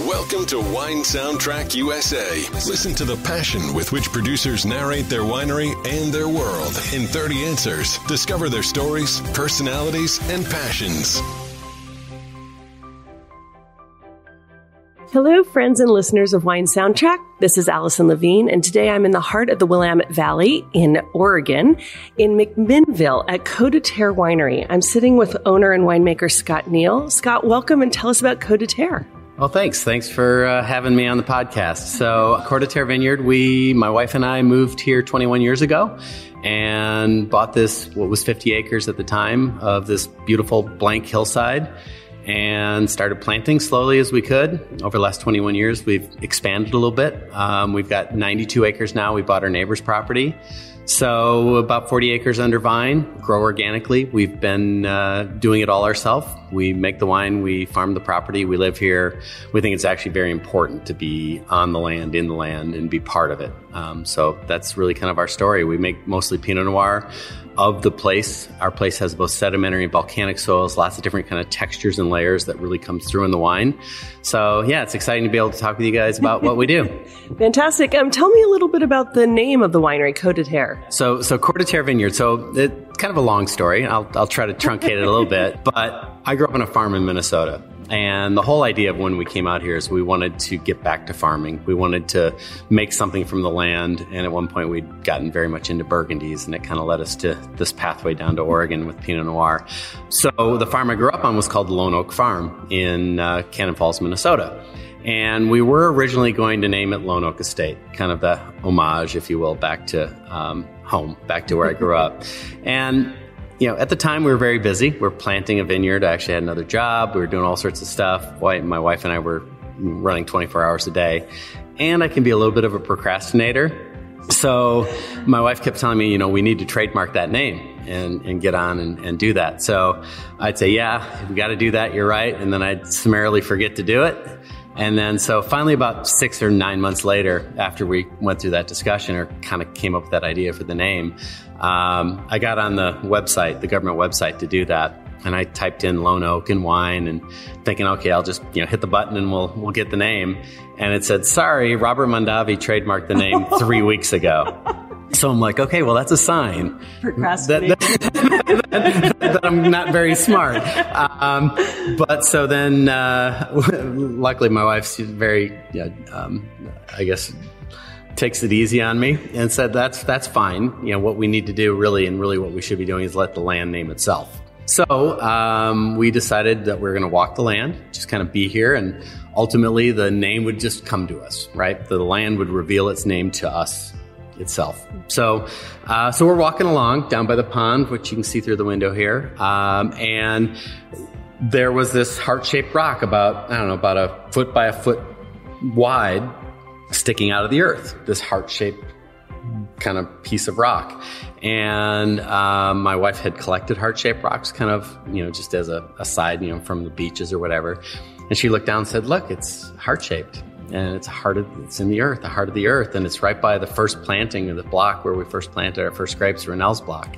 Welcome to Wine Soundtrack USA. Listen to the passion with which producers narrate their winery and their world in 30 answers. Discover their stories, personalities, and passions. Hello, friends and listeners of Wine Soundtrack. This is Allison Levine, and today I'm in the heart of the Willamette Valley in Oregon, in McMinnville at Coeur de Terre Winery. I'm sitting with owner and winemaker Scott Neal. Scott, welcome and tell us about Coeur de Terre. Well, thanks. Thanks for uh, having me on the podcast. So, Terre Vineyard, we, my wife and I, moved here 21 years ago and bought this, what was 50 acres at the time, of this beautiful blank hillside and started planting slowly as we could. Over the last 21 years, we've expanded a little bit. Um, we've got 92 acres now. We bought our neighbor's property. So, about 40 acres under vine, grow organically. We've been uh, doing it all ourselves. We make the wine, we farm the property, we live here. We think it's actually very important to be on the land, in the land, and be part of it. Um, so, that's really kind of our story. We make mostly Pinot Noir of the place. Our place has both sedimentary and volcanic soils, lots of different kind of textures and layers that really comes through in the wine. So yeah, it's exciting to be able to talk with you guys about what we do. Fantastic. Um, tell me a little bit about the name of the winery, Coeur de Terre. So, so Coeur de Terre Vineyard. So it's kind of a long story. I'll, I'll try to truncate it a little bit, but I grew up on a farm in Minnesota. And the whole idea of when we came out here is we wanted to get back to farming. We wanted to make something from the land. And at one point, we'd gotten very much into Burgundies, and it kind of led us to this pathway down to Oregon with Pinot Noir. So the farm I grew up on was called Lone Oak Farm in uh, Cannon Falls, Minnesota. And we were originally going to name it Lone Oak Estate, kind of the homage, if you will, back to um, home, back to where I grew up. And you know, at the time we were very busy. We are planting a vineyard. I actually had another job. We were doing all sorts of stuff. My wife and I were running 24 hours a day. And I can be a little bit of a procrastinator. So my wife kept telling me, you know, we need to trademark that name and, and get on and, and do that. So I'd say, yeah, we got to do that. You're right. And then I'd summarily forget to do it. And then, so finally, about six or nine months later, after we went through that discussion or kind of came up with that idea for the name, um, I got on the website, the government website, to do that. And I typed in Lone Oak and wine and thinking, okay, I'll just you know hit the button and we'll we'll get the name. And it said, sorry, Robert Mondavi trademarked the name three weeks ago. So I'm like, okay, well, that's a sign that, that, that, I'm not very smart. Um, but so then, uh, luckily, my wife's very, yeah, um, I guess, takes it easy on me and said that's that's fine. You know what we need to do really, and really what we should be doing is let the land name itself. So um, we decided that we are going to walk the land, just kind of be here, and ultimately the name would just come to us. Right, the land would reveal its name to us itself. So, uh, so we're walking along down by the pond, which you can see through the window here, um, and there was this heart-shaped rock about I don't know about a foot by a foot wide sticking out of the earth, this heart shaped kind of piece of rock. And um, my wife had collected heart shaped rocks, kind of, you know, just as a, a side, you know, from the beaches or whatever. And she looked down and said, Look, it's heart shaped. And it's heart of, it's in the earth, the heart of the earth, and it's right by the first planting of the block where we first planted our first grapes, Rinal's block.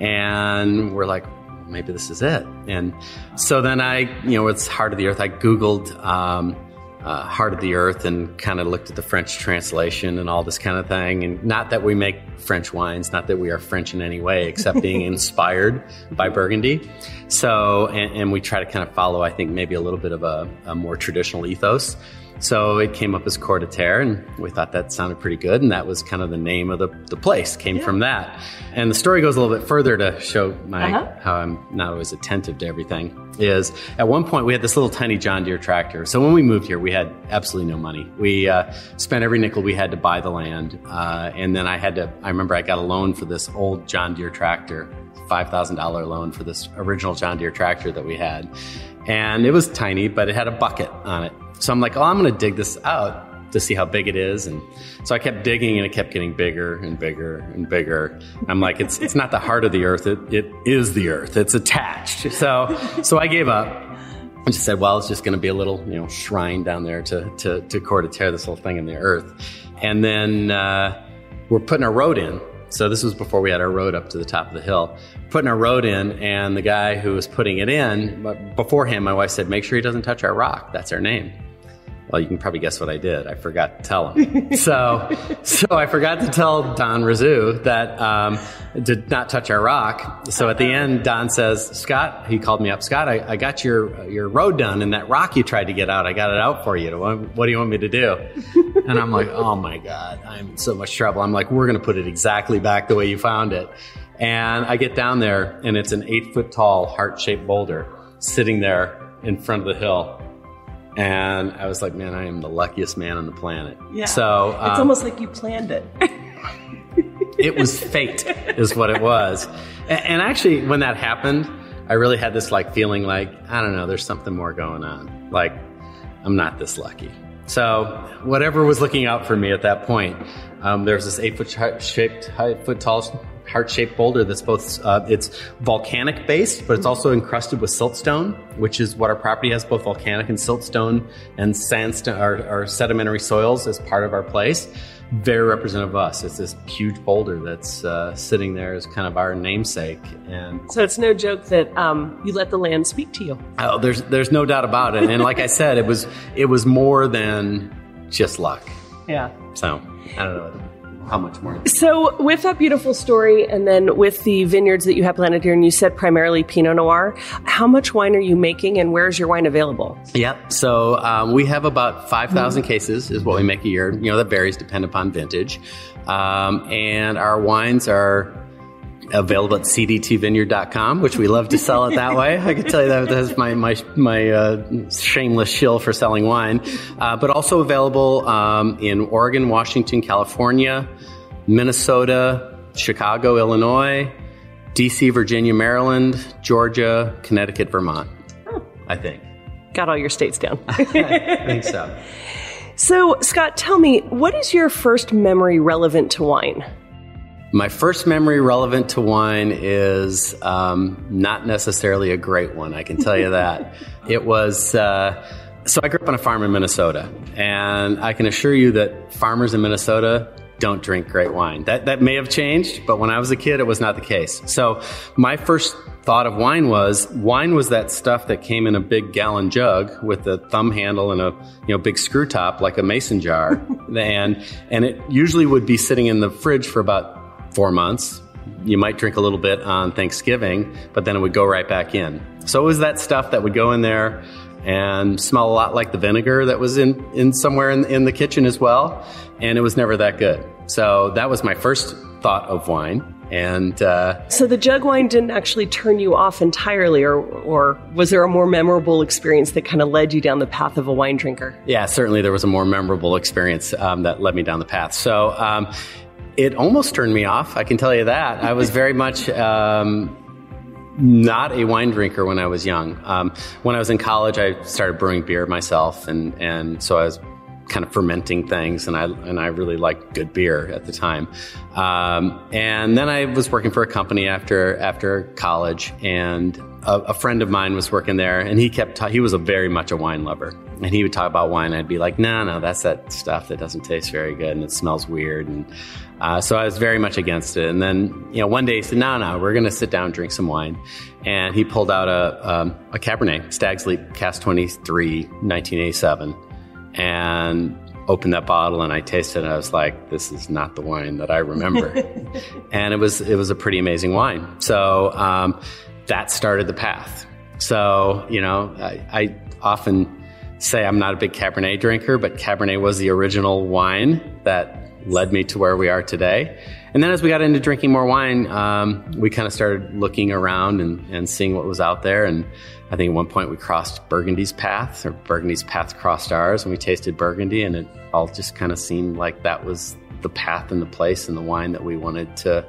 And we're like, maybe this is it. And so then I, you know, it's heart of the earth. I Googled um, uh, Heart of the Earth and kind of looked at the French translation and all this kind of thing. And not that we make French wines, not that we are French in any way, except being inspired by Burgundy. So, and, and, we try to kind of follow, I think, maybe a little bit of a, a more traditional ethos. So it came up as Coeur de Terre, and we thought that sounded pretty good, and that was kind of the name of the, the place, came yeah. from that. And the story goes a little bit further to show my uh-huh. how I'm not always attentive to everything. Is at one point we had this little tiny John Deere tractor. So when we moved here, we had absolutely no money. We uh, spent every nickel we had to buy the land, uh, and then I had to. I remember I got a loan for this old John Deere tractor, five thousand dollar loan for this original John Deere tractor that we had, and it was tiny, but it had a bucket on it. So I'm like, oh, I'm going to dig this out to see how big it is. And so I kept digging and it kept getting bigger and bigger and bigger. I'm like, it's, it's not the heart of the earth. It, it is the earth. It's attached. So, so I gave up and just said, well, it's just going to be a little, you know, shrine down there to, to, to Coeur de Terre this whole thing in the earth. And then, uh, we're putting a road in. So this was before we had our road up to the top of the hill. Putting our road in, and the guy who was putting it in, before him, my wife said, make sure he doesn't touch our rock. That's our name. Well, you can probably guess what I did. I forgot to tell him. so, so I forgot to tell Don Razoo that um, did not touch our rock. So at the end, Don says, "Scott," he called me up. Scott, I, I got your your road done, and that rock you tried to get out, I got it out for you. What, what do you want me to do? and I'm like, "Oh my god, I'm in so much trouble." I'm like, "We're going to put it exactly back the way you found it." And I get down there, and it's an eight foot tall heart shaped boulder sitting there in front of the hill and I was like, man, I am the luckiest man on the planet. Yeah. So um, it's almost like you planned it. it was fate, is what it was. And, and, actually, when that happened, I really had this like feeling like I don't know, there's something more going on. Like I'm not this lucky. So whatever was looking out for me at that point, um, there's this eight foot shaped, eight foot tall heart-shaped boulder that's both uh, it's volcanic based, but it's also encrusted with siltstone, which is what our property has both volcanic and siltstone and sandstone, our, our sedimentary soils as part of our place. Very representative of us. It's this huge boulder that's uh, sitting there as kind of our namesake, and so it's no joke that um, you let the land speak to you. Oh, there's there's no doubt about it. And like I said, it was it was more than just luck. Yeah. So I don't know how much more? So, with that beautiful story, and then with the vineyards that you have planted here, and you said primarily Pinot Noir, how much wine are you making, and where is your wine available? Yep. So um, we have about five thousand mm cases is what we make a year. You know that varies depending upon vintage, um, and our wines are available at cdtvineyard.com, which we love to sell it that way. I can tell you that that's my my my uh, shameless shill for selling wine, uh, but also available um, in Oregon, Washington, California, Minnesota, Chicago, Illinois, DC, Virginia, Maryland, Georgia, Connecticut, Vermont. I think. Got all your states down. I think so. So, Scott, tell me, what is your first memory relevant to wine? My first memory relevant to wine is um, not necessarily a great one, I can tell you that. it was. Uh, so I grew up on a farm in Minnesota, and I can assure you that farmers in Minnesota don't drink great wine. That that may have changed, but when I was a kid, it was not the case. So my first thought of wine was wine was that stuff that came in a big gallon jug with a thumb handle and a you know big screw top like a mason jar, and and it usually would be sitting in the fridge for about four months. You might drink a little bit on Thanksgiving, but then it would go right back in. So it was that stuff that would go in there and smell a lot like the vinegar that was in, in somewhere in, in the kitchen as well. And it was never that good. So that was my first thought of wine. And uh, so the jug wine didn't actually turn you off entirely, or, or was there a more memorable experience that kind of led you down the path of a wine drinker? Yeah, certainly there was a more memorable experience um, that led me down the path. So um, it almost turned me off. I can tell you that. I was very much um, not a wine drinker when I was young. Um, when I was in college, I started brewing beer myself, and and so I was kind of fermenting things, and I and I really liked good beer at the time. Um, and then I was working for a company after after college, and a, a friend of mine was working there, and he kept he was a very much a wine lover, and he would talk about wine. I'd be like, no, no, that's that stuff that doesn't taste very good, and it smells weird, and uh, so I was very much against it. And then, you know, one day he said, no, no, we're going to sit down and drink some wine. And he pulled out a, um, a Cabernet, Stag's Leap Cask 23, 1987, and opened that bottle and I tasted it. And I was like, this is not the wine that I remember. and it was, it was a pretty amazing wine. So um, that started the path. So, you know, I, I often say I'm not a big Cabernet drinker, but Cabernet was the original wine that led me to where we are today. And then as we got into drinking more wine, um, we kind of started looking around and, and seeing what was out there. And I think at one point we crossed Burgundy's path, or Burgundy's path crossed ours, and we tasted Burgundy, and it all just kind of seemed like that was the path and the place and the wine that we wanted to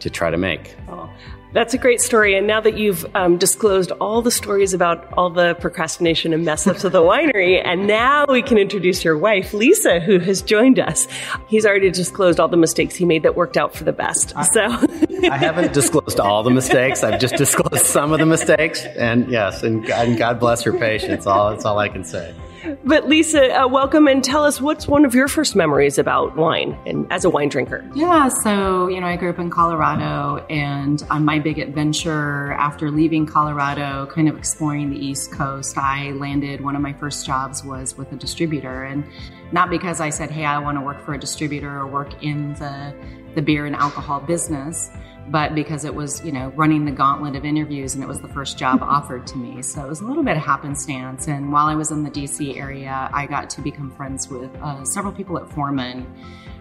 to try to make. Oh, that's a great story. And now that you've um, disclosed all the stories about all the procrastination and mess ups of the winery, and now we can introduce your wife, Lisa, who has joined us. He's already disclosed all the mistakes he made that worked out for the best. I, so I haven't disclosed all the mistakes. I've just disclosed some of the mistakes. And yes, and God, and God bless your patience. All that's all I can say. But Lisa, uh, welcome and tell us what's one of your first memories about wine and as a wine drinker. Yeah, so you know, I grew up in Colorado, and on my big adventure after leaving Colorado, kind of exploring the East Coast, I landed. One of my first jobs was with a distributor, and not because I said, "Hey, I want to work for a distributor or work in the the beer and alcohol business." But because it was, you know, running the gauntlet of interviews and it was the first job offered to me. So it was a little bit of happenstance. And while I was in the DC area, I got to become friends with uh, several people at Foreman,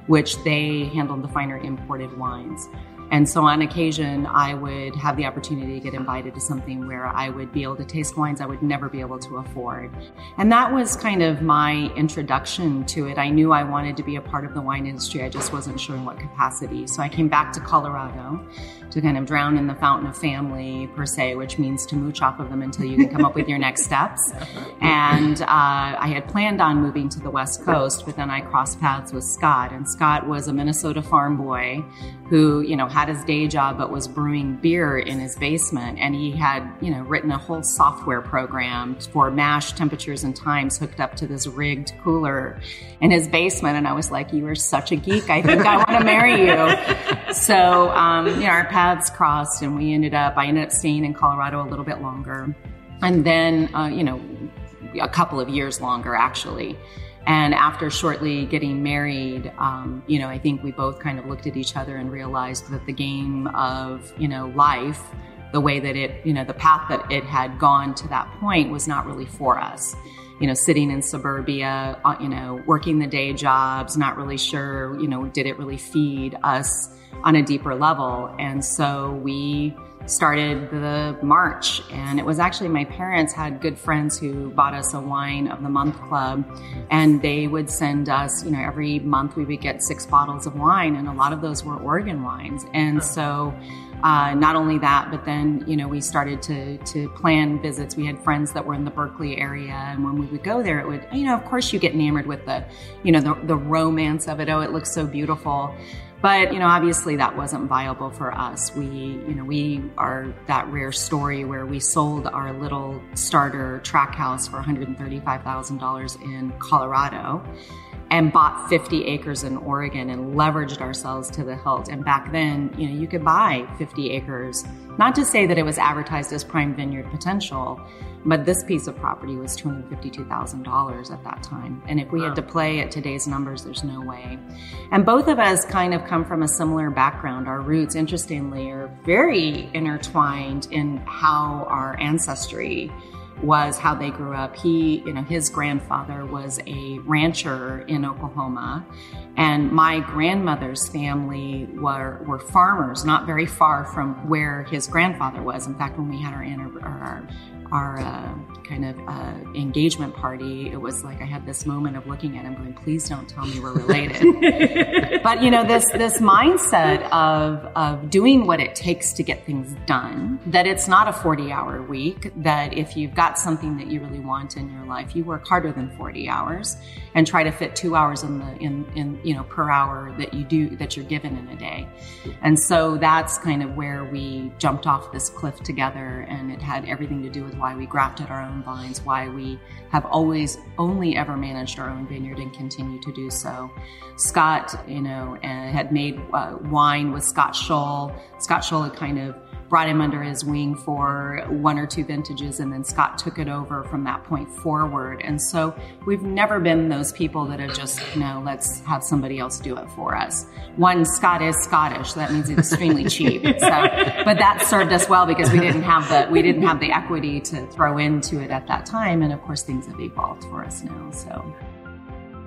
which they handled the finer imported wines. And so on occasion, I would have the opportunity to get invited to something where I would be able to taste wines I would never be able to afford. And that was kind of my introduction to it. I knew I wanted to be a part of the wine industry, I just wasn't sure in what capacity. So I came back to Colorado to kind of drown in the fountain of family per se, which means to mooch off of them until you can come up with your next steps. And uh, I had planned on moving to the West Coast, but then I crossed paths with Scott, and Scott was a Minnesota farm boy who, you know, had his day job but was brewing beer in his basement, and he had, you know, written a whole software program for mash temperatures and times hooked up to this rigged cooler in his basement. And I was like, "You are such a geek! I think I want to marry you." So, um, you know, our paths crossed and we ended up, I ended up staying in Colorado a little bit longer. And then, uh, you know, a couple of years longer actually. And after shortly getting married, um, you know, I think we both kind of looked at each other and realized that the game of, you know, life, the way that it, you know, the path that it had gone to that point was not really for us. You know, sitting in suburbia, uh, you know, working the day jobs, not really sure, you know, did it really feed us on a deeper level. And so we started the march. And it was actually my parents had good friends who bought us a wine of the month club. And they would send us you know every month we would get six bottles of wine. And a lot of those were oregon wines. And so uh, not only that, but then you know we started to to plan visits. We had friends that were in the Berkeley area, and when we would go there, it would you know of course you get enamored with the you know the, the romance of it. Oh, it looks so beautiful. But you know, obviously that wasn't viable for us. We, you know, we are that rare story where we sold our little starter track house for $135,000 in Colorado and bought 50 acres in Oregon and leveraged ourselves to the hilt. And back then, you know, you could buy 50 acres. Not to say that it was advertised as prime vineyard potential, but this piece of property was $252,000 at that time. And if we wow. had to play at today's numbers, there's no way. And both of us kind of come from a similar background. Our roots, interestingly, are very intertwined in how our ancestry was how they grew up. He, you know, his grandfather was a rancher in Oklahoma, and my grandmother's family were were farmers, not very far from where his grandfather was. In fact, when we had our our, our uh, kind of uh, engagement party, it was like I had this moment of looking at him, going, "Please don't tell me we're related." but you know, this this mindset of of doing what it takes to get things done. That it's not a forty hour week. That if you've got something that you really want in your life, you work harder than forty hours and try to fit two hours in the in in you know per hour that you do that you're given in a day. And so that's kind of where we jumped off this cliff together, and it had everything to do with why we grafted our own vines, why we have always only ever managed our own vineyard and continue to do so. Scott, you know, uh, had made uh, wine with Scott Scholl. Scott Scholl had kind of brought him under his wing for one or two vintages, and then Scott took it over from that point forward. And so we've never been those people that have just, you know, let's have somebody else do it for us. One, Scott is Scottish, so that means it's extremely cheap. So, but that served us well because we didn't have the we didn't have the equity to throw into it at that time, and of course things have evolved for us now. So.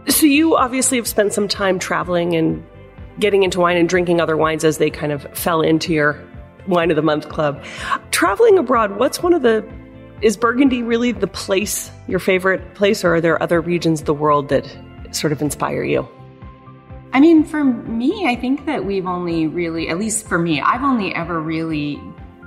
So you obviously have spent some time traveling and getting into wine and drinking other wines as they kind of fell into your Wine of the Month Club. Traveling abroad, what's one of the is Burgundy really the place, your favorite place, or are there other regions of the world that sort of inspire you? I mean, for me, I think that we've only really, at least for me, I've only ever really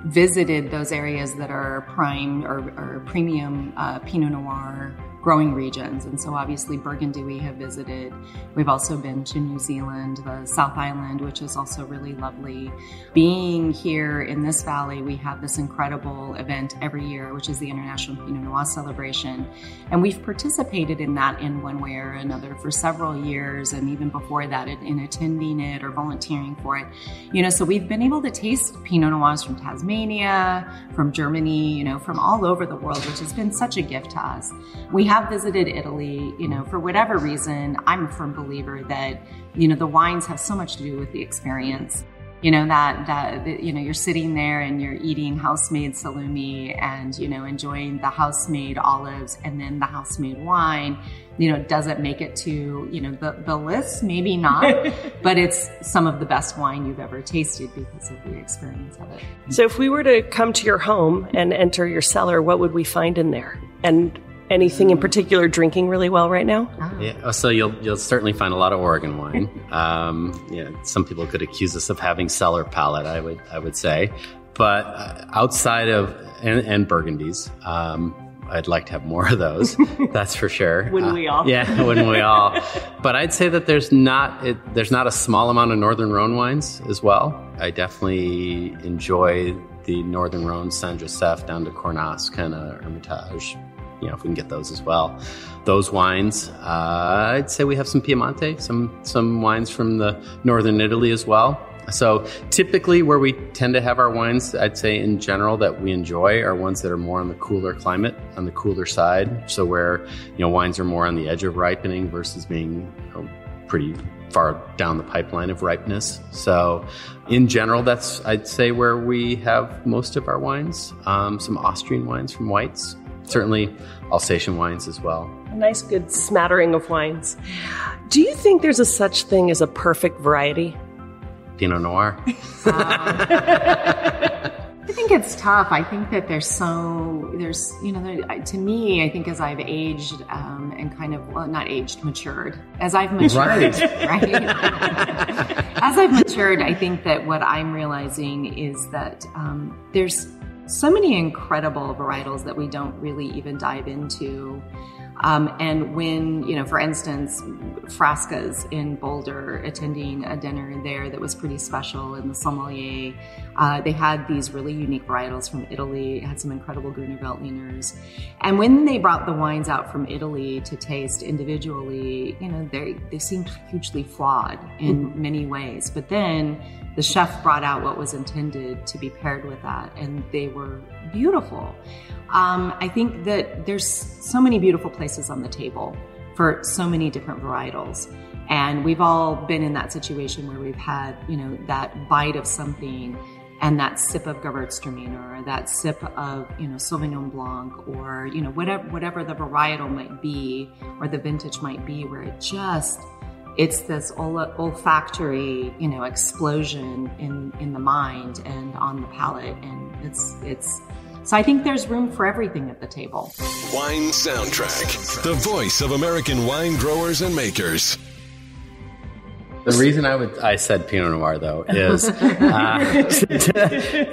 visited those areas that are prime or, or premium uh, Pinot Noir growing regions. And so, obviously, Burgundy we have visited. We've also been to New Zealand, the South Island, which is also really lovely. Being here in this valley, we have this incredible event every year, which is the International Pinot Noir Celebration. And we've participated in that in one way or another for several years, and even before that, in, in attending it or volunteering for it. You know, so we've been able to taste Pinot Noirs from Tasmania, from Germany, you know, from all over the world, which has been such a gift to us. We have have visited Italy, you know, for whatever reason, I'm a firm believer that, you know, the wines have so much to do with the experience. You know, that, that, you know, you're sitting there and you're eating house-made salumi and, you know, enjoying the house-made olives and then the house-made wine you know, does it make it to, you know, the, the list? Maybe not, but it's some of the best wine you've ever tasted because of the experience of it. So if we were to come to your home and enter your cellar, what would we find in there? And Anything in particular drinking really well right now? Yeah, oh, so you'll you'll certainly find a lot of Oregon wine. Um, yeah, some people could accuse us of having cellar palate. I would I would say, but uh, outside of and, and Burgundies, um, I'd like to have more of those. that's for sure. Wouldn't uh, we all? Yeah, wouldn't we all? But I'd say that there's not it, there's not a small amount of Northern Rhone wines as well. I definitely enjoy the Northern Rhone, Saint Joseph down to Cornas, kind of Hermitage you know, if we can get those as well. Those wines, uh, I'd say we have some Piemonte, some some wines from the northern Italy as well. So typically, where we tend to have our wines, I'd say in general that we enjoy are ones that are more on the cooler climate, on the cooler side. So where you know wines are more on the edge of ripening versus being you know, pretty far down the pipeline of ripeness. So, in general, that's I'd say where we have most of our wines. Um, some Austrian wines from whites, certainly Alsatian wines as well. A nice, good smattering of wines. Do you think there's a such thing as a perfect variety? Pinot Noir. I think it's tough. I think that there's so there's you know there, to me I think as I've aged um, and kind of well not aged matured as I've matured right, right? as I've matured I think that what I'm realizing is that um, there's so many incredible varietals that we don't really even dive into. Um, and when, you know, for instance, Frasca's in Boulder, attending a dinner there that was pretty special in the sommelier, uh, they had these really unique varietals from Italy, had some incredible Gruner Veltliners. And when they brought the wines out from Italy to taste individually, you know, they, they seemed hugely flawed in mm-hmm. many ways. But then the chef brought out what was intended to be paired with that, and they were beautiful. Um, I think that there's so many beautiful places on the table for so many different varietals. And we've all been in that situation where we've had, you know, that bite of something and that sip of Gewürztraminer or that sip of, you know, Sauvignon Blanc or, you know, whatever, whatever the varietal might be or the vintage might be where it just it's this olfactory, you know, explosion in, in the mind and on the palate. And it's, it's, so I think there's room for everything at the table. Wine Soundtrack, the voice of American wine growers and makers. The reason I would I said Pinot Noir though is uh,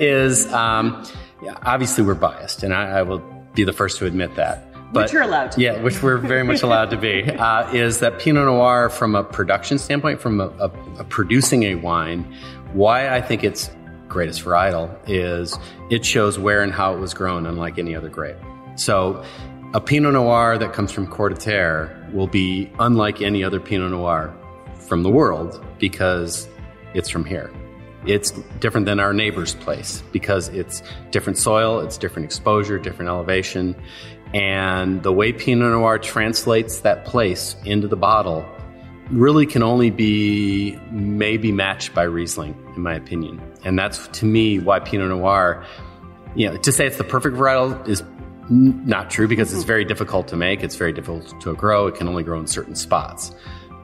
is um, yeah, obviously we're biased, and I, I will be the first to admit that. But, which you're allowed to. Yeah, which we're very much allowed to be. Uh, is that Pinot Noir, from a production standpoint, from a, a, a producing a wine, why I think it's greatest varietal is it shows where and how it was grown, unlike any other grape. So, a Pinot Noir that comes from Coeur de Terre will be unlike any other Pinot Noir from the world because it's from here. It's different than our neighbor's place because it's different soil, it's different exposure, different elevation. And the way Pinot Noir translates that place into the bottle really can only be maybe matched by Riesling, in my opinion. And that's to me why Pinot Noir, you know, to say it's the perfect varietal is not true because it's very difficult to make. It's very difficult to grow. It can only grow in certain spots.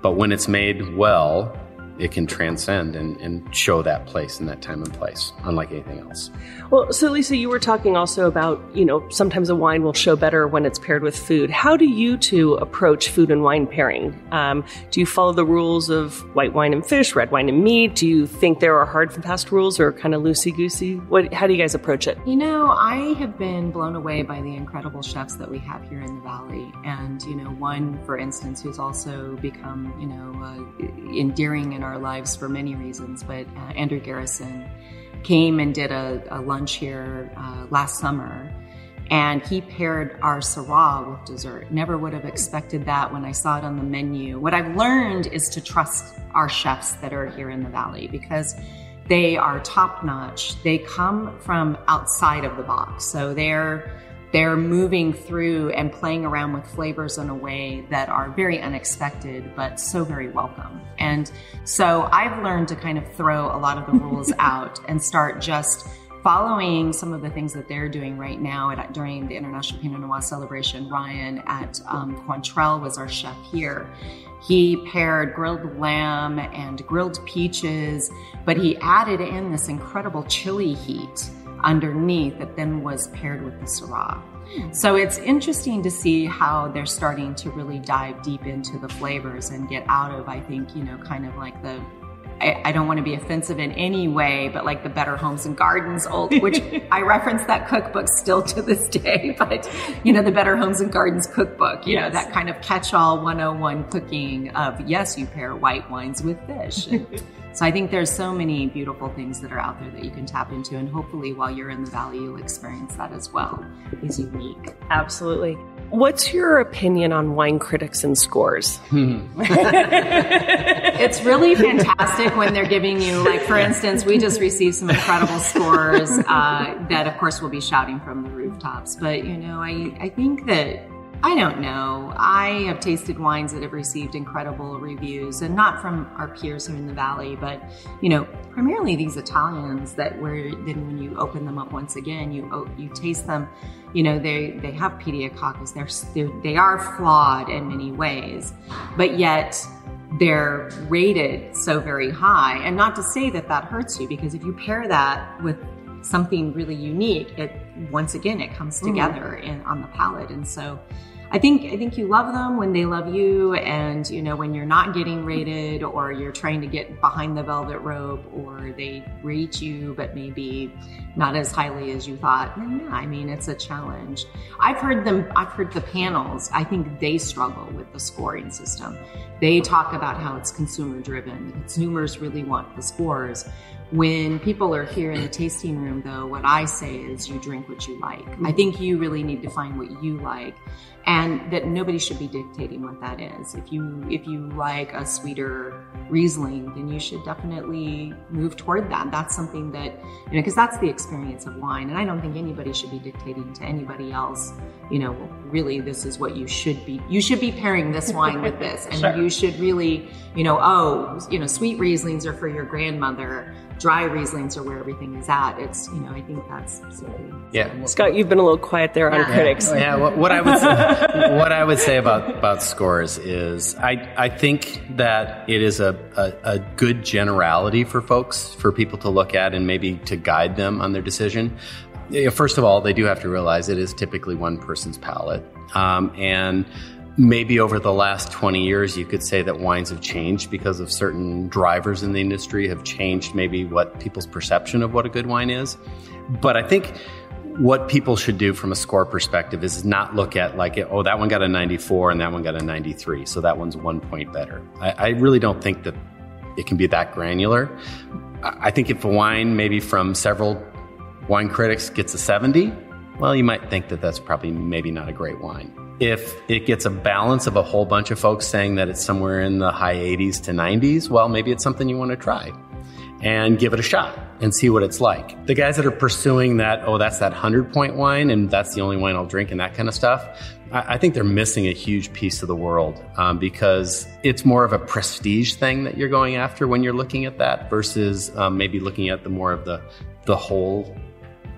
But when it's made well, it can transcend and, and show that place in that time and place, unlike anything else. Well, so Lisa, you were talking also about, you know, sometimes a wine will show better when it's paired with food. How do you two approach food and wine pairing? Um, do you follow the rules of white wine and fish, red wine and meat? Do you think there are hard and fast rules or kind of loosey goosey? What, how do you guys approach it? You know, I have been blown away by the incredible chefs that we have here in the Valley. And, you know, one, for instance, who's also become, you know, uh, endearing in our lives for many reasons, but uh, Andrew Garrison came and did a, a lunch here uh, last summer and he paired our Syrah with dessert. Never would have expected that when I saw it on the menu. What I've learned is to trust our chefs that are here in the Valley because they are top notch. They come from outside of the box. So they're they're moving through and playing around with flavors in a way that are very unexpected, but so very welcome. And so I've learned to kind of throw a lot of the rules out and start just following some of the things that they're doing right now at, during the International Pinot Noir celebration. Ryan at um, Cointrell was our chef here. He paired grilled lamb and grilled peaches, but he added in this incredible chili heat underneath that then was paired with the Syrah. So it's interesting to see how they're starting to really dive deep into the flavors and get out of, I think, you know, kind of like the I, I, don't want to be offensive in any way, but like the Better Homes and Gardens old, which I reference that cookbook still to this day, but you know, the Better Homes and Gardens cookbook, you yes. know, that kind of catch all 101 cooking of yes, you pair white wines with fish. So I think there's so many beautiful things that are out there that you can tap into, and hopefully, while you're in the valley, you'll experience that as well. It's unique. Absolutely. What's your opinion on wine critics and scores? it's really fantastic when they're giving you, like, for instance, we just received some incredible scores uh, that, of course, we'll be shouting from the rooftops. But, you know, I, I think that I don't know. I have tasted wines that have received incredible reviews, and not from our peers here in the valley, but you know, primarily these Italians that where then when you open them up once again, you you taste them. You know, they they have pediococcus. They're, they're they are flawed in many ways, but yet they're rated so very high. And not to say that that hurts you, because if you pair that with something really unique, it once again it comes mm-hmm. together mm. in, on the palate, and so I think I think you love them when they love you, and you know when you're not getting rated, or you're trying to get behind the velvet rope, or they rate you but maybe not as highly as you thought. Then yeah, I mean it's a challenge. I've heard them. I've heard the panels. I think they struggle with the scoring system. They talk about how it's consumer driven. Consumers really want the scores. When people are here in the tasting room, though, what I say is you drink what you like. I think you really need to find what you like and that nobody should be dictating what that is. If you if you like a sweeter Riesling, then you should definitely move toward that. That's something that you know because that's the experience of wine, and I don't think anybody should be dictating to anybody else. You know, really, this is what you should be. You should be pairing this wine with this, and sure. you should really, you know, oh, you know, sweet Rieslings are for your grandmother dry Rieslings are where everything is at. It's, you know, I think that's simply. Yeah. Scott, you've been a little quiet there on yeah. critics. Yeah. What, what, I would say, what I would say about, about scores is I, I think that it is a, a, a good generality for folks, for people to look at and maybe to guide them on their decision. First of all, they do have to realize it is typically one person's palate. Um, and maybe over the last 20 years, you could say that wines have changed because of certain drivers in the industry have changed maybe what people's perception of what a good wine is. But I think what people should do from a score perspective is not look at like, oh, that one got a 94 and that one got a 93. So that one's one point better. I, I really don't think that it can be that granular. I think if a wine maybe from several wine critics gets a 70, well, you might think that that's probably maybe not a great wine. If it gets a balance of a whole bunch of folks saying that it's somewhere in the high 80s to 90s, well, maybe it's something you want to try and give it a shot and see what it's like. The guys that are pursuing that, oh, that's that 100 point wine and that's the only wine I'll drink and that kind of stuff, I, I think they're missing a huge piece of the world um, because it's more of a prestige thing that you're going after when you're looking at that versus um, maybe looking at the more of the, the whole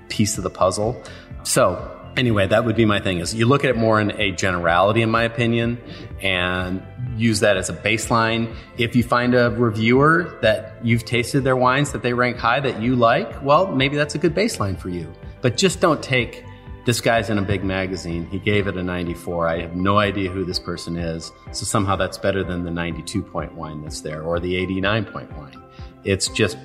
piece of the puzzle. So anyway, that would be my thing is you look at it more in a generality, in my opinion, and use that as a baseline. If you find a reviewer that you've tasted their wines that they rank high that you like, well, maybe that's a good baseline for you. But just don't take this guy's in a big magazine. He gave it a 94. I have no idea who this person is. So somehow that's better than the 92 point wine that's there or the 89 point wine. It's just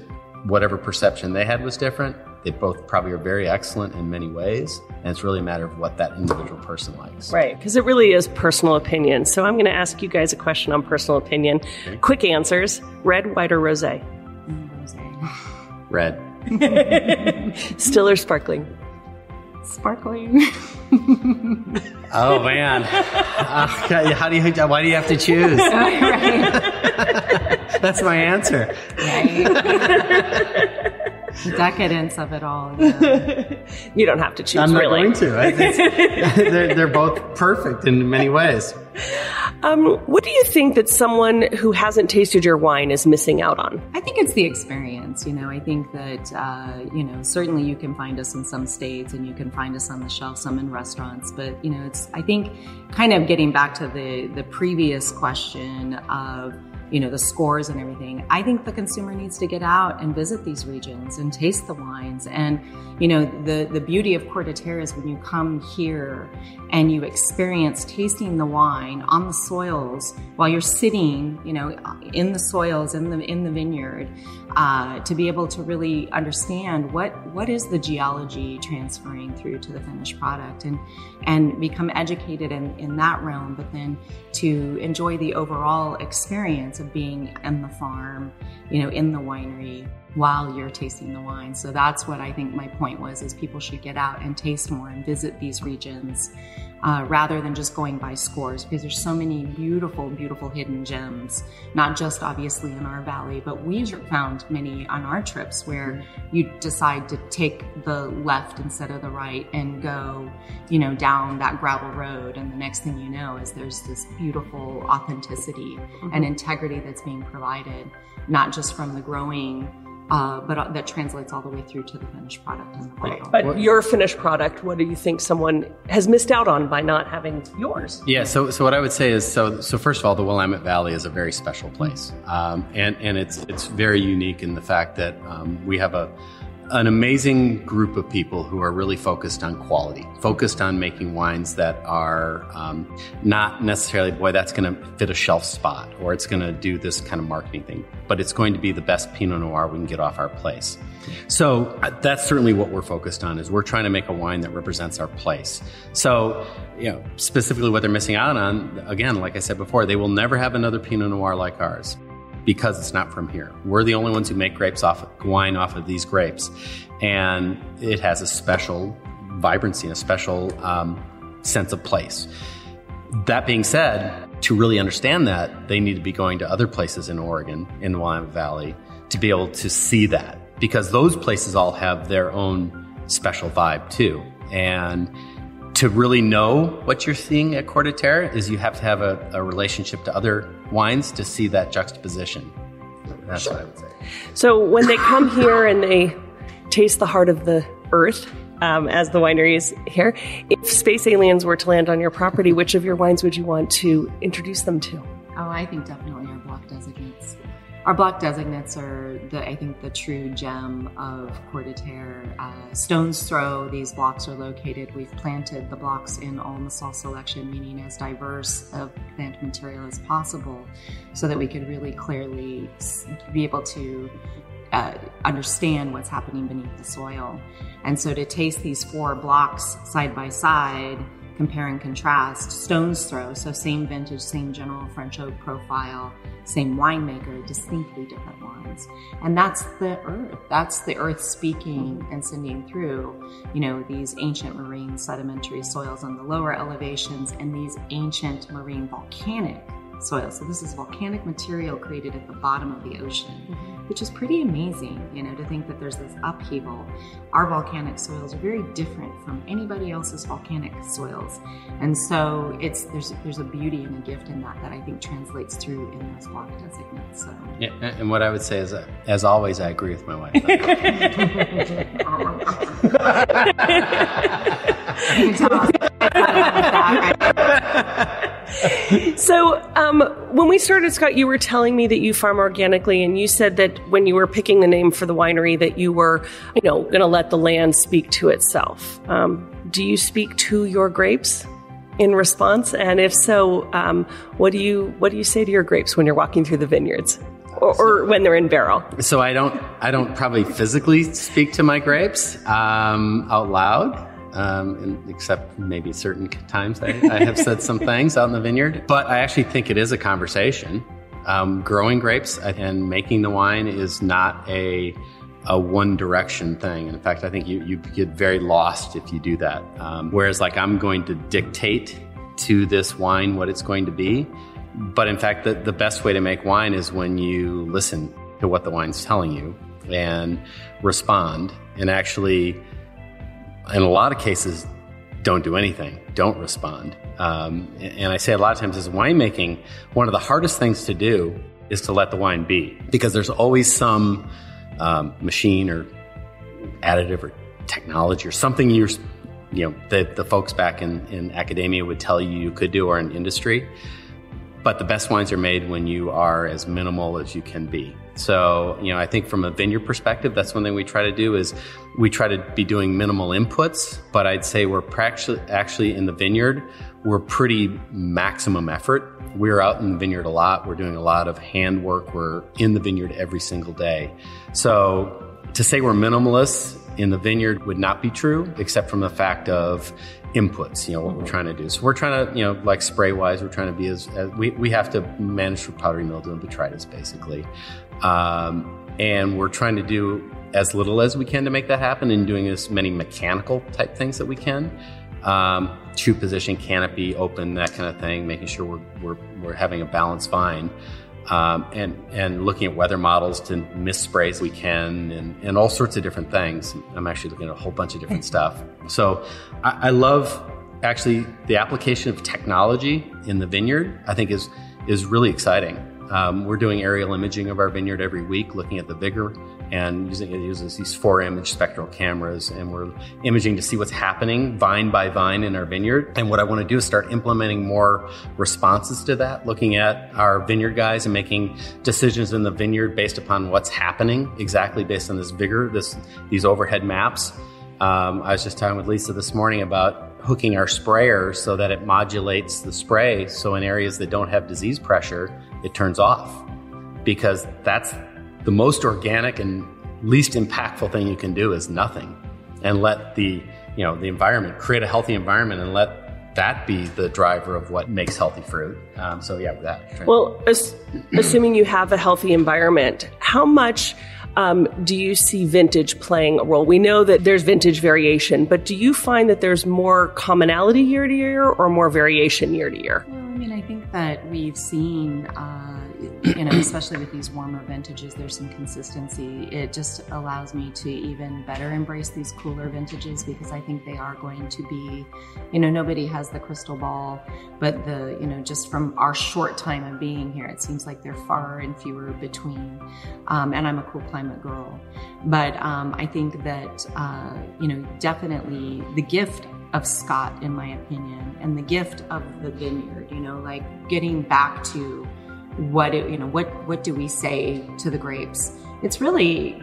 whatever perception they had was different. They both probably are very excellent in many ways, and it's really a matter of what that individual person likes. Right, because it really is personal opinion. So I'm going to ask you guys a question on personal opinion. Okay. Quick answers: red, white, or rosé? Rosé. Red. Still or sparkling? Sparkling. oh man, uh, how do you? Why do you have to choose? That's my answer. Right the decadence of it all. Yeah. you don't have to choose. I'm not really. going to. they're, they're both perfect in many ways. Um, what do you think that someone who hasn't tasted your wine is missing out on? I think it's the experience. You know, I think that uh, you know certainly you can find us in some states and you can find us on the shelf, some in restaurants. But you know, it's I think kind of getting back to the the previous question of you know the scores and everything. I think the consumer needs to get out and visit these regions and taste the wines. And you know the the beauty of Coeur Terre is when you come here and you experience tasting the wine on the soils while you're sitting you know in the soils in the in the vineyard uh, to be able to really understand what what is the geology transferring through to the finished product and and become educated in, in that realm but then to enjoy the overall experience of being in the farm you know in the winery while you're tasting the wine. So that's what I think my point was is people should get out and taste more and visit these regions uh, rather than just going by scores because there's so many beautiful, beautiful hidden gems, not just obviously in our valley, but we've found many on our trips where you decide to take the left instead of the right and go, you know, down that gravel road. And the next thing you know is there's this beautiful authenticity mm-hmm. and integrity that's being provided, not just from the growing uh, but uh, that translates all the way through to the finished product in the Right. But what, your finished product, what do you think someone has missed out on by not having yours? Yeah. So, so what I would say is, so, so first of all, the Willamette Valley is a very special place, um, and and it's it's very unique in the fact that um, we have a an amazing group of people who are really focused on quality, focused on making wines that are um, not necessarily, boy, that's going to fit a shelf spot or it's going to do this kind of marketing thing, but it's going to be the best Pinot Noir we can get off our place. So uh, that's certainly what we're focused on is we're trying to make a wine that represents our place. So, you know, specifically what they're missing out on, again, like I said before, they will never have another Pinot Noir like ours because it's not from here. We're the only ones who make grapes off wine off of these grapes, and it has a special vibrancy and a special um, sense of place. That being said, to really understand that, they need to be going to other places in Oregon, in the Willamette Valley, to be able to see that because those places all have their own special vibe too. And to really know what you're seeing at Coeur de Terre is you have to have a, a relationship to other wines to see that juxtaposition. That's what I would say. So when they come here and they taste the heart of the earth, um, as the wineries here, if space aliens were to land on your property, which of your wines would you want to introduce them to? Oh, I think definitely our block designates. Our block designates are the I think the true gem of Coeur de Terre. Uh, stone's throw, these blocks are located. We've planted the blocks in all massal selection, meaning as diverse of plant material as possible, so that we could really clearly be able to uh, understand what's happening beneath the soil. And so to taste these four blocks side by side compare and contrast. Stone's throw so same vintage same general french oak profile same winemaker distinctly different wines and that's the earth that's the earth speaking and sending through you know these ancient marine sedimentary soils on the lower elevations and these ancient marine volcanic soil. So this is volcanic material created at the bottom of the ocean, mm-hmm. which is pretty amazing, you know, to think that there's this upheaval. Our volcanic soils are very different from anybody else's volcanic soils. And so it's there's there's a beauty and a gift in that that I think translates through in those block designates. So Yeah, and what I would say is that as always I agree with my wife. so, um, when we started, Scott, you were telling me that you farm organically, and you said that when you were picking the name for the winery, that you were, you know, going to let the land speak to itself. Um, do you speak to your grapes in response? And if so, um, what do you what do you say to your grapes when you're walking through the vineyards? Or, or, when they're in barrel. So I don't, I don't probably physically speak to my grapes um, out loud um, except maybe certain times I, I, have said some things out in the vineyard. But I actually think it is a conversation. Um, growing grapes and making the wine is not a a one direction thing. And in fact, I think you, you get very lost if you do that. Um, whereas, like, I'm going to dictate to this wine what it's going to be. But in fact, the, the best way to make wine is when you listen to what the wine's telling you and respond and actually in a lot of cases, don't do anything, don't respond. Um, and I say a lot of times as winemaking, one of the hardest things to do is to let the wine be because there's always some um, machine or additive or technology or something you're, you know, that the folks back in, in academia would tell you you could do or in industry. But the best wines are made when you are as minimal as you can be. So, you know, I think from a vineyard perspective, that's one thing we try to do is we try to be doing minimal inputs, but I'd say we're actually, actually in the vineyard, we're pretty maximum effort. We're out in the vineyard a lot. We're doing a lot of hand work. We're in the vineyard every single day. So to say we're minimalists in the vineyard would not be true, except from the fact of inputs, you know, what we're trying to do. So we're trying to, you know, like spray wise, we're trying to be as, as we, we have to manage for powdery mildew and botrytis basically. Um, and we're trying to do as little as we can to make that happen and doing as many mechanical type things that we can. Um, position, canopy, open, that kind of thing, making sure we're, we're, we're having a balanced vine. Um, and and looking at weather models to miss sprays we can and, and all sorts of different things. I'm actually looking at a whole bunch of different stuff. So I, I love actually the application of technology in the vineyard. I think is is really exciting. Um, we're doing aerial imaging of our vineyard every week, looking at the vigor and using it uses these four image spectral cameras and we're imaging to see what's happening vine by vine in our vineyard. And what I want to do is start implementing more responses to that, looking at our vineyard guys and making decisions in the vineyard based upon what's happening exactly based on this vigor, this these overhead maps. Um, I was just talking with Lisa this morning about hooking our sprayer so that it modulates the spray. So in areas that don't have disease pressure, it turns off because that's the most organic and least impactful thing you can do is nothing and let the you know the environment create a healthy environment and let that be the driver of what makes healthy fruit um, so yeah that well as, assuming you have a healthy environment how much um, do you see vintage playing a role? We know that there's vintage variation, but do you find that there's more commonality year to year or more variation year to year? I mean, I think that we've seen. Uh, you know, especially with these warmer vintages, there's some consistency. It just allows me to even better embrace these cooler vintages because I think they are going to be, you know, nobody has the crystal ball, but the, you know, just from our short time of being here, it seems like they're far and fewer between. Um, and I'm a cool climate girl. But um, I think that, uh, you know, definitely the gift of Scott, in my opinion, and the gift of the vineyard, you know, like getting back to what it, you know what what do we say to the grapes it's really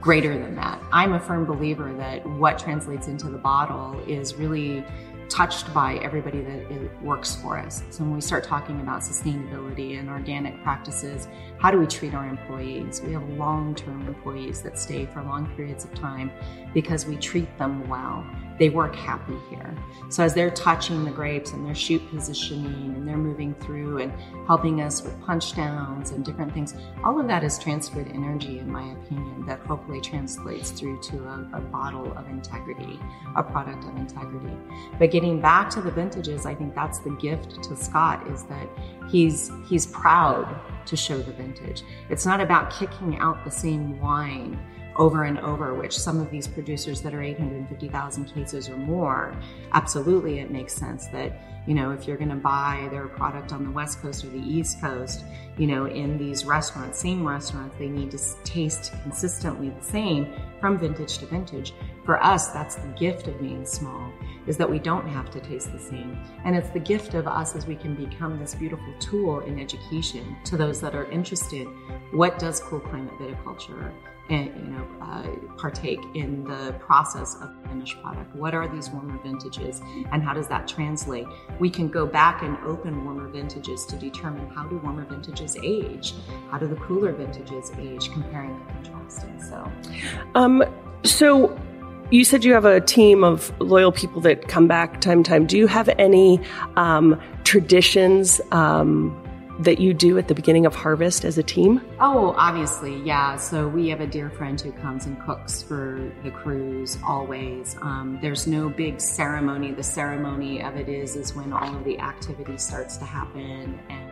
greater than that i'm a firm believer that what translates into the bottle is really touched by everybody that works for us. So when we start talking about sustainability and organic practices, how do we treat our employees? We have long-term employees that stay for long periods of time because we treat them well. They work happy here. So as they're touching the grapes and their shoot positioning and they're moving through and helping us with punch downs and different things, all of that is transferred energy, in my opinion, that hopefully translates through to a, a bottle of integrity, a product of integrity. But getting back to the vintages, I think that's the gift to Scott is that he's he's proud to show the vintage. It's not about kicking out the same wine over and over, which some of these producers that are 850,000 cases or more, absolutely it makes sense that you know, if you're going to buy their product on the West Coast or the East Coast, you know, in these restaurants, same restaurants, they need to taste consistently the same from vintage to vintage. For us, that's the gift of being small. is that we don't have to taste the same. And it's the gift of us as we can become this beautiful tool in education to those that are interested. What does cool climate viticulture and you know uh, partake in the process of the finished product? What are these warmer vintages and how does that translate? We can go back and open warmer vintages to determine how do warmer vintages age? How do the cooler vintages age comparing and contrasting? So um, so you said you have a team of loyal people that come back time to time. Do you have any um, traditions um, that you do at the beginning of harvest as a team? Oh, obviously, yeah. So we have a dear friend who comes and cooks for the crews always. Um, there's no big ceremony. The ceremony of it is is when all of the activity starts to happen, and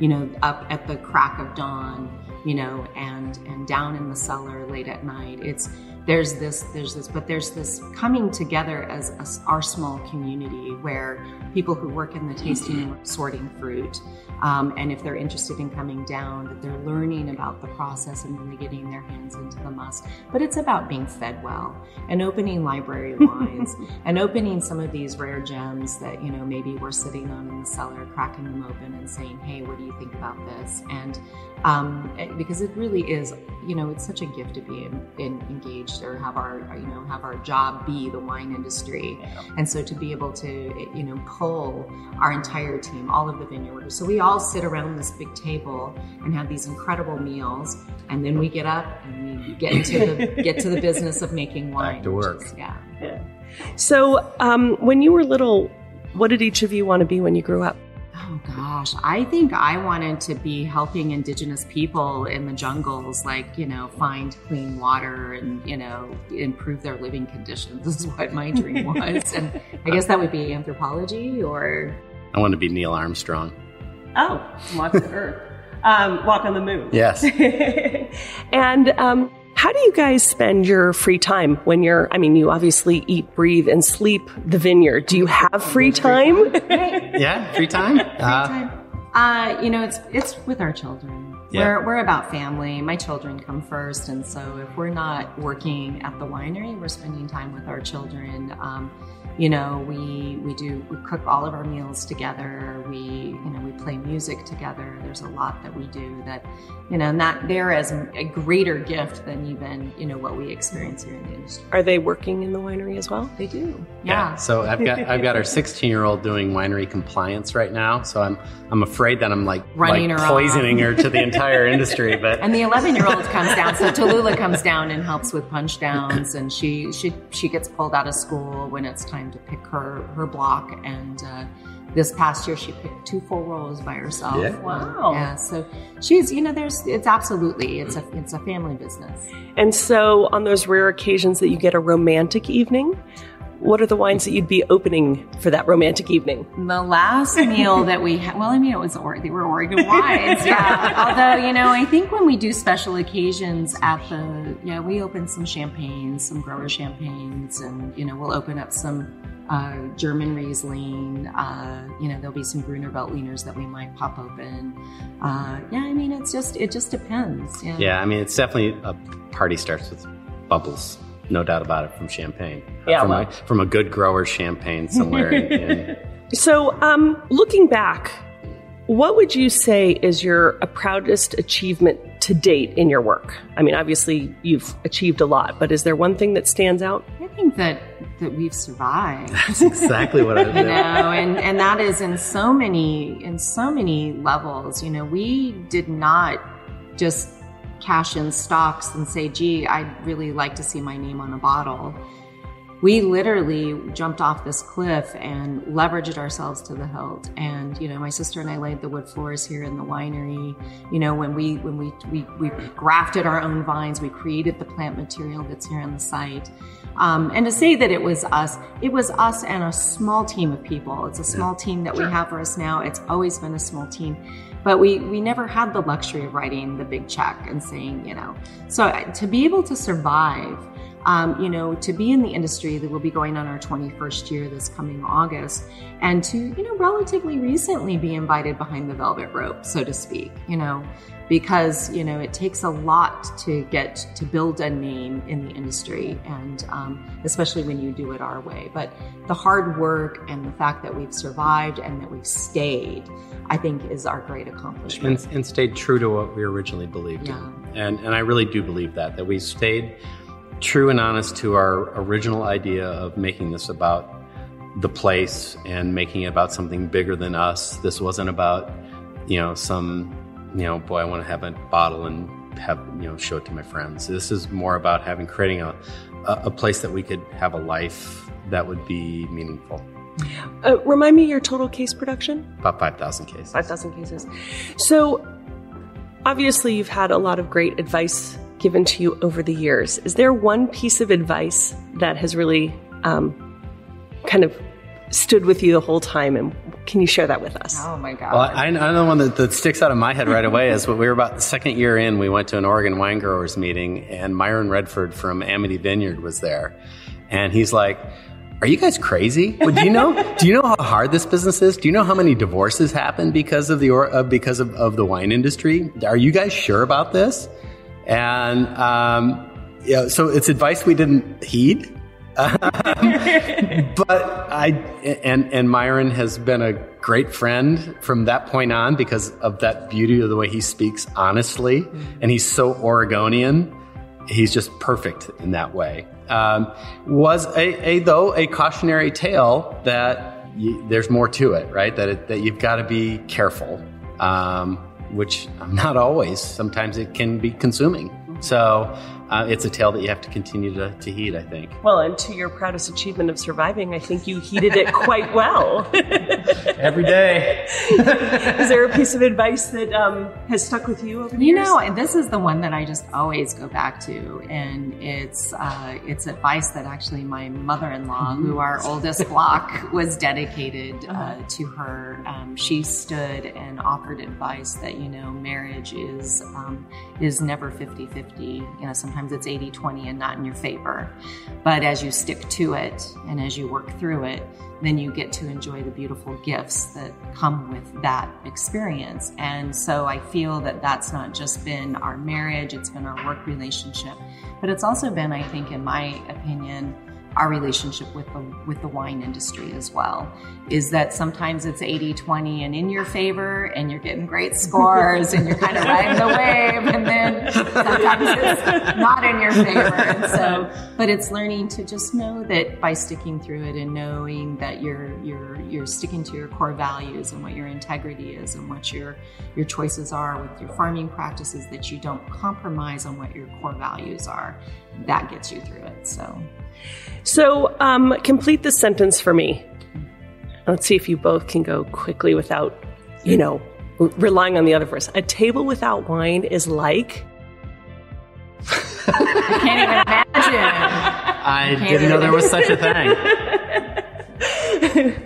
you know, up at the crack of dawn, you know, and and down in the cellar late at night. It's there's this, there's this, but there's this coming together as a, our small community where people who work in the tasting sorting fruit, um, and if they're interested in coming down, that they're learning about the process and really getting their hands into the must. But it's about being fed well and opening library wines and opening some of these rare gems that, you know, maybe we're sitting on in the cellar, cracking them open and saying, hey, what do you think about this? And um, eh, because it really is, you know, it's such a gift to be in, in engaged or have our, you know, have our job be the wine industry. Yeah. And so to be able to, eh, you know, pull our entire team, all of the vineyard workers. So we all sit around this big table and have these incredible meals. And then we get up and we get into the, get to the business of making wine. Back to work. Is, yeah. yeah. So um, when you were little, what did each of you want to be when you grew up? Oh gosh, I think I wanted to be helping indigenous people in the jungles, like, you know, find clean water and, you know, improve their living conditions. This is what my dream was. and I guess that would be anthropology or. I want to be Neil Armstrong. Oh, walk the earth. Um, walk on the moon. Yes. and um, how do you guys spend your free time when you're, I mean, you obviously eat, breathe, and sleep the vineyard. Do you have free time? yeah, free time. Free uh, time. Uh, you know, it's it's with our children. Yeah. We're we're about family. My children come first, and so if we're not working at the winery, we're spending time with our children. Um, you know we we do we cook all of our meals together. We you know we play music together. There's a lot that we do that you know not there as a greater gift than even you know what we experience here in the industry. Are they working in the winery as well? They do. Yeah, yeah. so i've got i've got our 16 year old doing winery compliance right now. So i'm i'm afraid that i'm like running like her poisoning her to the entire industry but and the 11 year old comes down. So tallulah comes down and helps with punch downs. And she she she gets pulled out of school when it's time time to pick her her block. And uh, this past year she picked two full rows by herself. Yeah. wow. Yeah so she's you know there's it's absolutely it's a it's a family business. And so on those rare occasions that you get a romantic evening what are the wines that you'd be opening for that romantic evening? The last meal that we had, well, I mean, it was, or, they were Oregon wines, yeah. Although, you know, I think when we do special occasions at the, yeah, we open some champagnes, some grower champagnes, and, you know, we'll open up some uh, German Riesling. Uh, you know, there'll be some Gruner Veltliners that we might pop open. Uh, yeah, I mean, it's just, it just depends. Yeah. yeah, I mean, it's definitely a party starts with bubbles no doubt about it, from Champagne. Yeah, from, well. a, from a good grower Champagne somewhere. in, in... So, um, looking back, what would you say is your proudest achievement to date in your work? I mean, obviously you've achieved a lot, but is there one thing that stands out? I think that that we've survived. That's exactly what I you know, and and that is in so many in so many levels. You know, we did not just cash in stocks and say, gee, I'd really like to see my name on a bottle. We literally jumped off this cliff and leveraged ourselves to the hilt. And, you know, my sister and I laid the wood floors here in the winery. You know, when we, when we, we, we grafted our own vines, we created the plant material that's here on the site. Um, and to say that it was us, it was us and a small team of people. It's a small team that we have for us now. It's always been a small team but we we never had the luxury of writing the big check and saying you know. So uh, to be able to survive um, you know, to be in the industry that will be going on our 21st year this coming August, and to, you know, relatively recently be invited behind the velvet rope, so to speak, you know, because, you know, it takes a lot to get to build a name in the industry, and um, especially when you do it our way. But the hard work and the fact that we've survived and that we've stayed, I think, is our great accomplishment. And, and stayed true to what we originally believed Yeah. in. And, and I really do believe that, that we stayed true and honest to our original idea of making this about the place and making it about something bigger than us. This wasn't about, you know, some, you know, boy, I want to have a bottle and have, you know, show it to my friends. This is more about having, creating a, a, a place that we could have a life that would be meaningful. Uh, remind me your total case production? About 5,000 cases. 5,000 cases. So, obviously, you've had a lot of great advice given to you over the years. Is there one piece of advice that has really um, kind of stood with you the whole time? And can you share that with us? Oh my God. Well, I, I know the one that, that sticks out of my head right away is when we were about the second year in, we went to an Oregon wine growers meeting, and Myron Redford from Amity Vineyard was there, and he's like, "Are you guys crazy? Well, do you know? do you know how hard this business is? Do you know how many divorces happen because of the or, uh, because of, of the wine industry? Are you guys sure about this?" And um, yeah, so it's advice we didn't heed but I and and Myron has been a great friend from that point on because of that beauty of the way he speaks honestly, and he's so Oregonian. He's just perfect in that way. Um, was a, a though a cautionary tale that there's more to it, right? That it, that you've got to be careful, um, which I'm not always. Sometimes it can be consuming. So uh, it's a tale that you have to continue to, to heed, I think. Well, and to your proudest achievement of surviving, I think you heeded it quite well. Every day. Is there a piece of advice that um, has stuck with you over the You years? know, and this is the one that I just always go back to, and it's uh, it's advice that actually my mother-in-law, who our oldest block was dedicated uh, to her. Um, she stood and offered advice that you know marriage is um, is never 50-50. You know, sometimes it's 80-20 and not in your favor, but as you stick to it and as you work through it, then you get to enjoy the beautiful gifts that come with that experience. And so I feel that that's not just been our marriage, it's been our work relationship, but it's also been, I think, in my opinion, our relationship with the with the wine industry as well is that sometimes it's 80-20 and in your favor and you're getting great scores and you're kind of riding the wave and then sometimes it's not in your favor. And so but it's learning to just know that by sticking through it and knowing that you're you're you're sticking to your core values and what your integrity is and what your your choices are with your farming practices that you don't compromise on what your core values are that gets you through it. So So, um, complete this sentence for me. Let's see if you both can go quickly without, you know, relying on the other verse. A table without wine is like. I can't even imagine. I didn't know there was such a thing.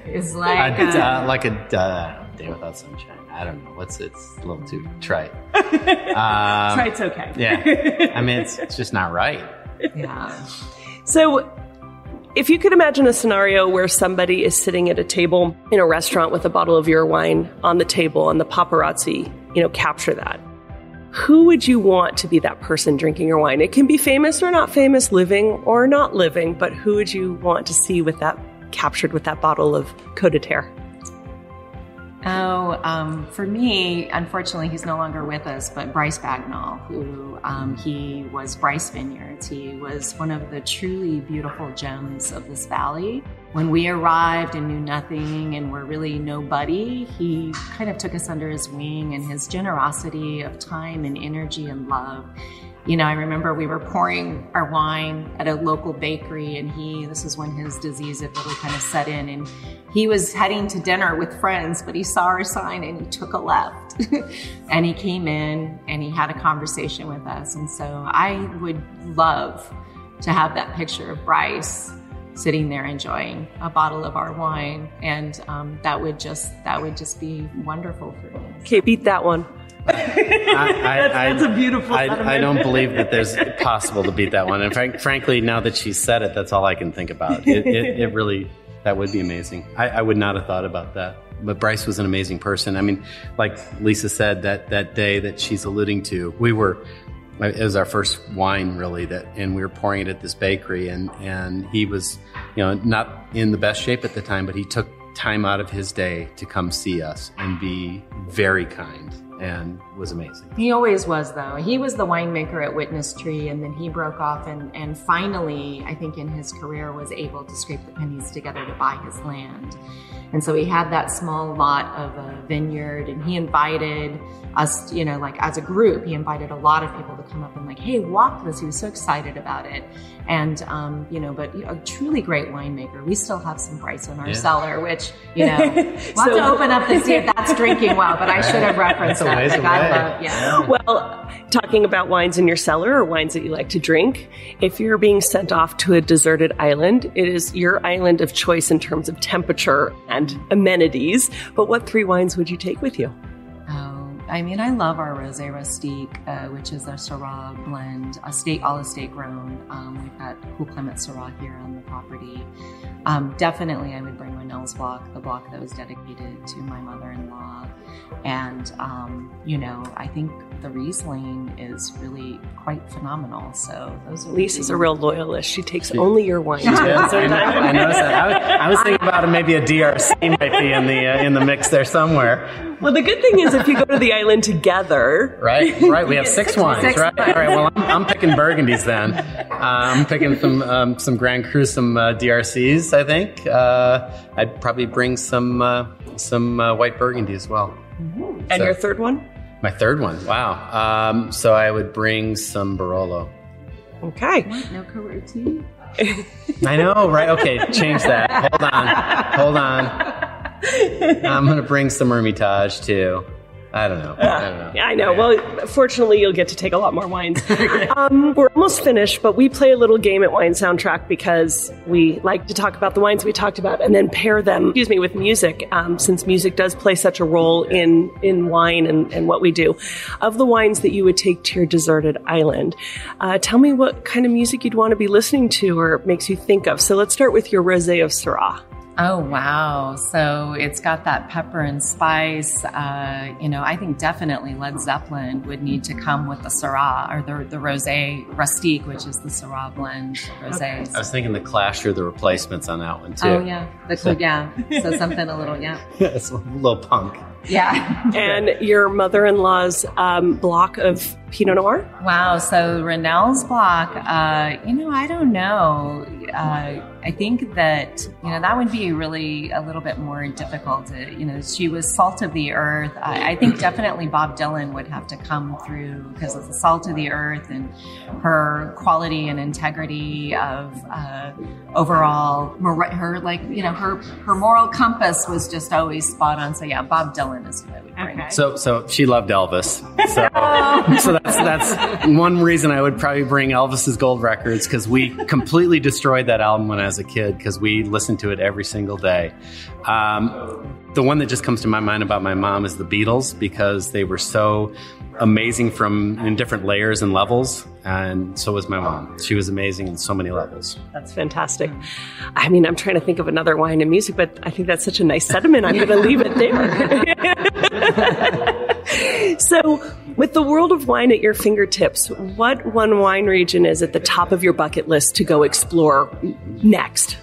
It's A, like uh, uh, like a uh, day without sunshine. I don't know. What's it's a little too trite. Um, Try it's okay. Yeah. I mean, it's, it's just not right. yeah. So, if you could imagine a scenario where somebody is sitting at a table in a restaurant with a bottle of your wine on the table and the paparazzi, you know, capture that. Who would you want to be that person drinking your wine? It can be famous or not famous, living or not living, but who would you want to see with that captured with that bottle of Coeur de Terre? Oh, um, for me, unfortunately, he's no longer with us, but Bryce Bagnall, who um, he was Bryce Vineyards. He was one of the truly beautiful gems of this valley. When we arrived and knew nothing and were really nobody, he kind of took us under his wing and his generosity of time and energy and love. You know, I remember we were pouring our wine at a local bakery, and he, this is when his disease had really kind of set in, and he was heading to dinner with friends, but he saw our sign and he took a left. and he came in and he had a conversation with us. And so I would love to have that picture of Bryce sitting there enjoying a bottle of our wine and um, that would just that would just be wonderful for me Okay, beat that one. I, that's a beautiful I, I, don't believe that there's possible to beat that one. And frank, frankly, now that she said it, that's all I can think about. It, it, it really, that would be amazing. I, I would not have thought about that but Bryce was an amazing person. I mean, like Lisa said, that that day that she's alluding to, we were it was our first wine really that and we were pouring it at this bakery and and he was you know not in the best shape at the time but he took time out of his day to come see us and be very kind and was amazing. He always was, though. He was the winemaker at Witness Tree, and then he broke off and, and finally, I think in his career, was able to scrape the pennies together to buy his land. And so he had that small lot of a vineyard, and he invited us, you know, like as a group, he invited a lot of people to come up and like, hey, walk this. He was so excited about it. And, um, you know, but a truly great winemaker. We still have some Bryce in our yeah. cellar, which, you know, we'll so, have to open up to see if that's drinking well, but I should have referenced that. Like, I love, yeah. Well, talking about wines in your cellar or wines that you like to drink, if you're being sent off to a deserted island, it is your island of choice in terms of temperature and amenities. But what three wines would you take with you? I mean, I love our Rosé Rustique, uh, which is a Syrah blend, a state, all estate grown. Um, we've got Cool Climate Syrah here on the property. Um, definitely, I would bring Rinal's block, the block that was dedicated to my mother-in-law. And, um, you know, I think the Riesling is really quite phenomenal. So those are Lisa's a real loyalist. She takes she, only your wine. I, know, I noticed that. I was, I was, thinking about maybe a DRC might be in the uh, in the mix there somewhere. Well, the good thing is if you go to the island together, right? Right. We have six wines, six right? Wines. All right. Well, I'm, I'm picking Burgundies then. Uh, I'm picking some um, some Grand Cru, some uh, DRCs. I think uh, I'd probably bring some uh, some uh, white Burgundy as well. Mm-hmm. And so, your third one? My third one. Wow. Um, so I would bring some Barolo. Okay. What? No Côte-Rôtie? I know, right? Okay, change that. Hold on. Hold on. I'm going to bring some Hermitage too. I don't know. I don't know. Yeah, I know. Well, fortunately, you'll get to take a lot more wines. um, we're almost finished, but we play a little game at Wine Soundtrack because we like to talk about the wines we talked about and then pair them, excuse me, with music, um, since music does play such a role in in wine and, and what we do. Of the wines that you would take to your deserted island, uh, tell me what kind of music you'd want to be listening to or makes you think of. So let's start with your rosé of Syrah. Oh, wow. So it's got that pepper and spice. Uh, you know, I think definitely Led Zeppelin would need to come with the Syrah or the, the Rosé Rustique, which is the Syrah blend rosé. Okay. I was thinking the Clash or the replacements on that one, too. Oh, yeah. The, so, yeah. So something a little, yeah. it's a little punk. Yeah. and your mother in law's um, block of Pinot Noir? Wow. So Renel's block, uh, you know, I don't know. Uh, I think that, you know, that would be really a little bit more difficult. To, you know, she was salt of the earth. I, I think definitely Bob Dylan would have to come through because of the salt of the earth and her quality and integrity of uh, overall, her like, you know, her, her moral compass was just always spot on. So yeah, Bob Dylan is who I would bring. Okay. So, so she loved Elvis. So, so that's, that's one reason I would probably bring Elvis's gold records because we completely destroyed that album when I was a kid because we listened to it every single day. Um, the one that just comes to my mind about my mom is the Beatles because they were so amazing from in different layers and levels and so was my mom. She was amazing in so many levels. That's fantastic. I mean i'm trying to think of another wine and music but i think that's such a nice sentiment i'm going to leave it there. So with the world of wine at your fingertips, what one wine region is at the top of your bucket list to go explore next?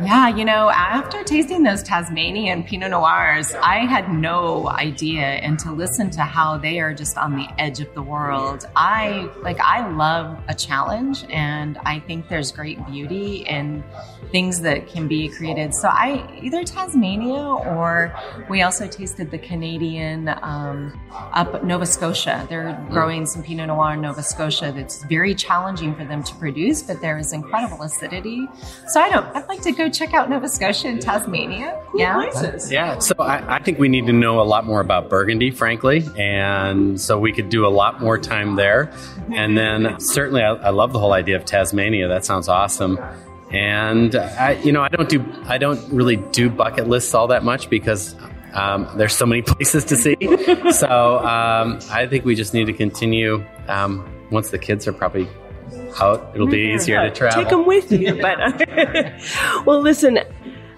Yeah, you know, after tasting those Tasmanian Pinot Noirs, I had no idea and to listen to how they are just on the edge of the world. I like I love a challenge and I think there's great beauty in things that can be created. So I either Tasmania or we also tasted the Canadian um, up Nova Scotia. They're growing some Pinot Noir in Nova Scotia that's very challenging for them to produce, but there is incredible acidity. So I don't I'd like to go check out Nova Scotia and Tasmania. Cool yeah. Places. Yeah. So I, I, think we need to know a lot more about Burgundy, frankly. And so we could do a lot more time there. And then certainly I, I love the whole idea of Tasmania. That sounds awesome. And I, you know, I don't do, I don't really do bucket lists all that much because Um, there's so many places to see. so um, I think we just need to continue. Um, once the kids are probably out, it'll be easier to travel. Take them with you. But well, listen,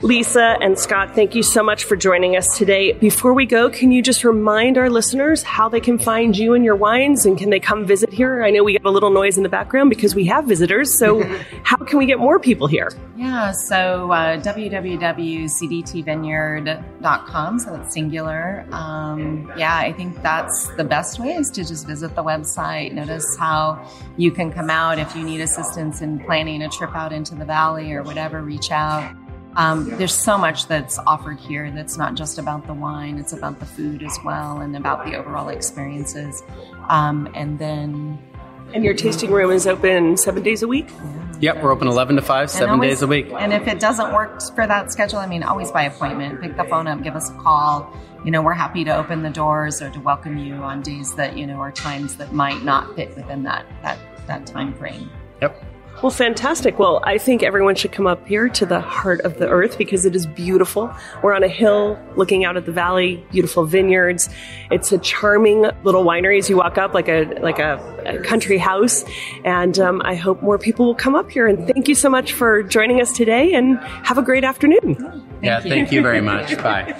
Lisa and Scott, thank you so much for joining us today. Before we go, can you just remind our listeners how they can find you and your wines and can they come visit here? I know we have a little noise in the background because we have visitors. So, how can we get more people here? Yeah, so uh, www.cdtvineyard.com, so that's singular. Um, yeah, I think that's the best way is to just visit the website, notice how you can come out if you need assistance in planning a trip out into the valley or whatever, reach out. Um, there's so much that's offered here that's not just about the wine, it's about the food as well and about the overall experiences. Um, and then. And your tasting room is open seven days a week? Yep, we're open 11 to 5, seven always, days a week. And if it doesn't work for that schedule, I mean, always by appointment. Pick the phone up, give us a call. You know, we're happy to open the doors or to welcome you on days that, you know, are times that might not fit within that, that, that time frame. Yep. Well, fantastic. Well, I think everyone should come up here to the heart of the earth because it is beautiful. We're on a hill looking out at the valley, beautiful vineyards. It's a charming little winery as you walk up, like a like a, a country house. And um, I hope more people will come up here. And thank you so much for joining us today. And have a great afternoon. Thank yeah, you. thank you very much. Bye.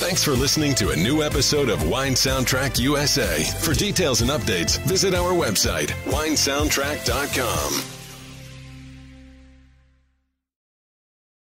Thanks for listening to a new episode of Wine Soundtrack USA. For details and updates, visit our website, winesoundtrack.com.